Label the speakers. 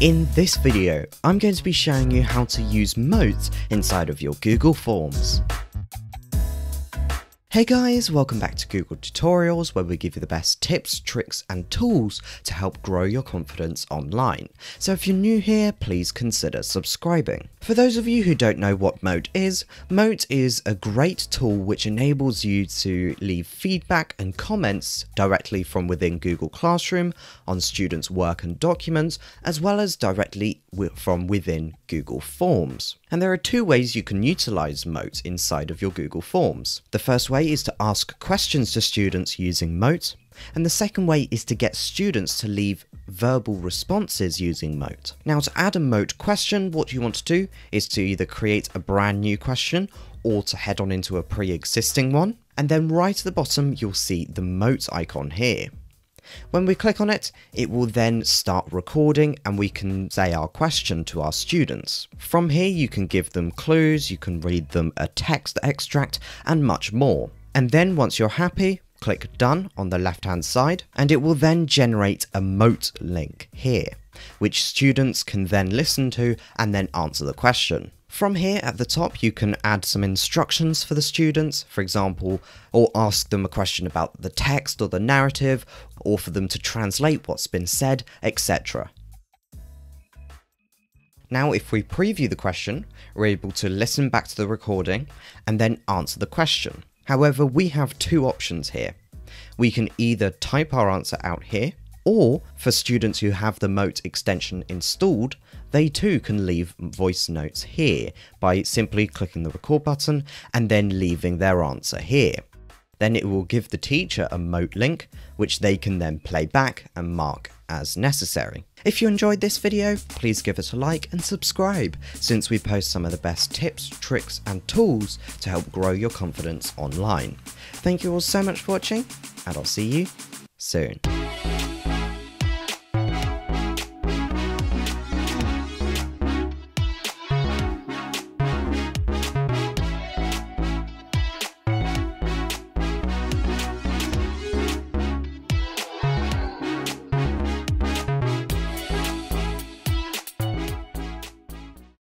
Speaker 1: In this video, I'm going to be showing you how to use Mote inside of your Google Forms. Hey guys, welcome back to Google Tutorials where we give you the best tips, tricks and tools to help grow your confidence online. So if you're new here, please consider subscribing. For those of you who don't know what Mote is, Mote is a great tool which enables you to leave feedback and comments directly from within Google Classroom on students' work and documents, as well as directly from within Google Forms. And there are two ways you can utilize Mote inside of your Google Forms. The first way is to ask questions to students using Mote, and the second way is to get students to leave verbal responses using Mote. Now to add a Mote question, what you want to do is to either create a brand new question or to head on into a pre-existing one. And then right at the bottom, you'll see the Mote icon here. When we click on it, it will then start recording and we can say our question to our students. From here, you can give them clues, you can read them a text extract, and much more. And then once you're happy, click done on the left hand side and it will then generate a mote link here which students can then listen to and then answer the question. From here at the top, you can add some instructions for the students, for example, or ask them a question about the text or the narrative, or for them to translate what's been said, etc. Now, if we preview the question, we're able to listen back to the recording and then answer the question. However, we have two options here. We can either type our answer out here, or for students who have the Mote extension installed, they too can leave voice notes here by simply clicking the record button and then leaving their answer here. Then it will give the teacher a Mote link, which they can then play back and mark as necessary. If you enjoyed this video, please give it a like and subscribe, since we post some of the best tips, tricks and tools to help grow your confidence online. Thank you all so much for watching, and I'll see you soon.